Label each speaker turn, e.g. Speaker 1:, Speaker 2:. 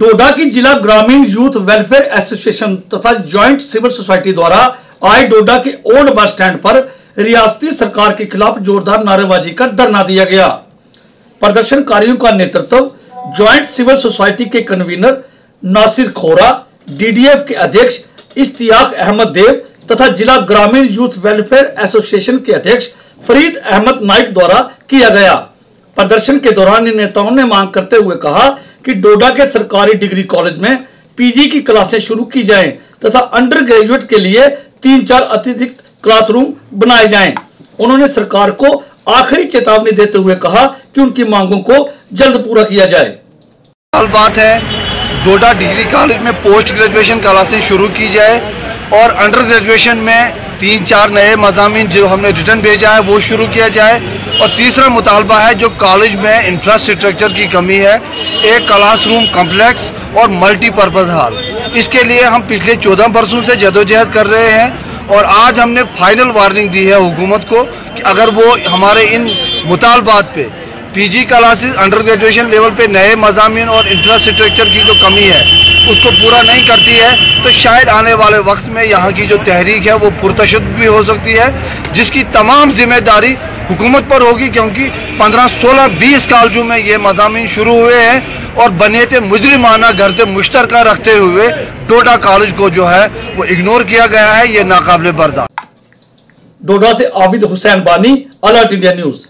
Speaker 1: डोडा की जिला ग्रामीण यूथ वेलफेयर एसोसिएशन तथा ज्वाइंट सिविल सोसाइटी द्वारा आज डोडा के ओल्ड बस स्टैंड पर रियासती सरकार के खिलाफ जोरदार नारेबाजी कर धरना दिया गया। प्रदर्शनकारियों का नेतृत्व ज्वाइंट सिविल सोसाइटी के कन्वीनर नासिर खोरा, डीडीएफ के अध्यक्ष इश्तियाक अहमद देव तथा जिला ग्रामीण यूथ वेलफेयर एसोसिएशन के अध्यक्ष फरीद अहमद नाइक द्वारा किया गया। प्रदर्शन के दौरान इन नेताओं ने मांग करते हुए कहा कि डोडा के सरकारी डिग्री कॉलेज में पीजी की क्लासें शुरू की जाएँ तथा अंडर ग्रेजुएट के लिए तीन चार अतिरिक्त क्लासरूम बनाए जाएँ। उन्होंने सरकार को आखिरी चेतावनी देते हुए कहा कि उनकी मांगों को जल्द पूरा किया जाए।
Speaker 2: बात है, डोडा डिग्री कॉलेज में पोस्ट ग्रेजुएशन क्लासें शुरू की जाए और अंडर ग्रेजुएशन में तीन चार नए मजामी जो हमने रिटर्न भेजा है, वो शुरू किया जाए। और तीसरा मुतालबा है जो कॉलेज में इंफ्रास्ट्रक्चर की कमी है, एक क्लासरूम कम्प्लेक्स और मल्टीपर्पज़ हॉल इसके लिए हम पिछले चौदह बरसों से जदोजहद कर रहे हैं और आज हमने फाइनल वार्निंग दी है हुकूमत को कि अगर वो हमारे इन मुतालबात पे PG classes under graduation level पे नए मजामी और इंफ्रास्ट्रक्चर की जो कमी है, उसको पूरा नहीं करती है तो शायद आने वाले वक्त में यहाँ की जो तहरीक है वो पुरतशद भी हो सकती है, जिसकी तमाम ज़िम्मेदारी हुकूमत पर होगी क्योंकि 15, 16, 20 कॉलेजों में ये मजामी शुरू हुए हैं और बने थे मुजरिमाना घर से मुश्तर रखते हुए डोडा कॉलेज को जो है वो इग्नोर किया गया है ये नाकाबले बर्दाश्त।
Speaker 1: डोडा से आबिद हुसैन बानी अलर्ट इंडिया न्यूज़